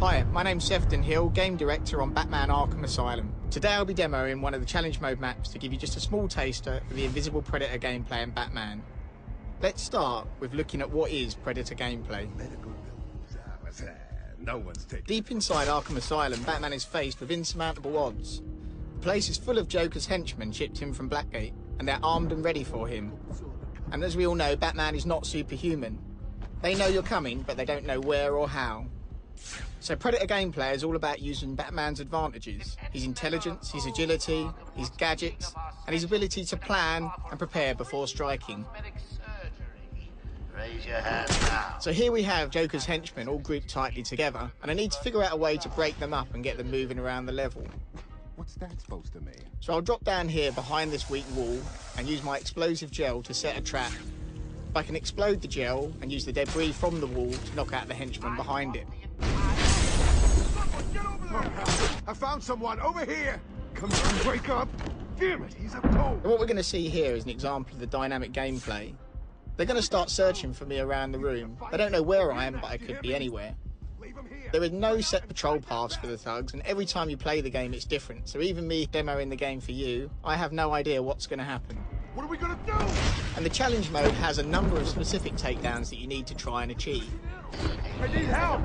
Hi, my name's Sefton Hill, Game Director on Batman Arkham Asylum. Today I'll be demoing one of the challenge mode maps to give you just a small taster of the Invisible Predator gameplay in Batman. Let's start with looking at what is Predator gameplay. No Deep inside Arkham Asylum, Batman is faced with insurmountable odds. The place is full of Joker's henchmen shipped in from Blackgate, and they're armed and ready for him. And as we all know, Batman is not superhuman. They know you're coming, but they don't know where or how. So Predator gameplay is all about using Batman's advantages. His intelligence, his agility, his gadgets, and his ability to plan and prepare before striking. Raise your hand now. So here we have Joker's henchmen all grouped tightly together, and I need to figure out a way to break them up and get them moving around the level. What's that supposed to mean? So I'll drop down here behind this weak wall and use my explosive gel to set a trap. If I can explode the gel and use the debris from the wall to knock out the henchmen behind it. I found someone over here. Come on, wake up. Damn it, he's up cold. What we're going to see here is an example of the dynamic gameplay. They're going to start searching for me around the room. They don't know where I am, but I could be anywhere. Leave him here. There are no set patrol paths for the thugs, and every time you play the game, it's different. So even me demoing the game for you, I have no idea what's going to happen. What are we gonna do? And the challenge mode has a number of specific takedowns that you need to try and achieve. I need help.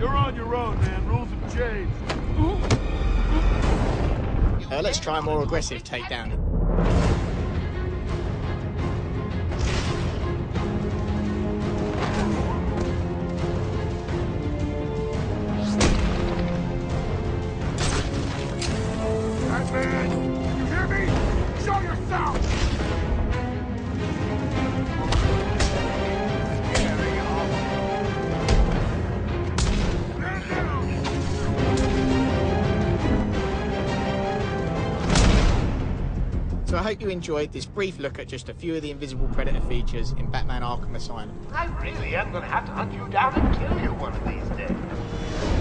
You're on your own, man. Rules have changed. Uh, let's try a more aggressive takedown. So I hope you enjoyed this brief look at just a few of the Invisible Predator features in Batman Arkham Asylum. I really am gonna have to hunt you down and kill you one of these days.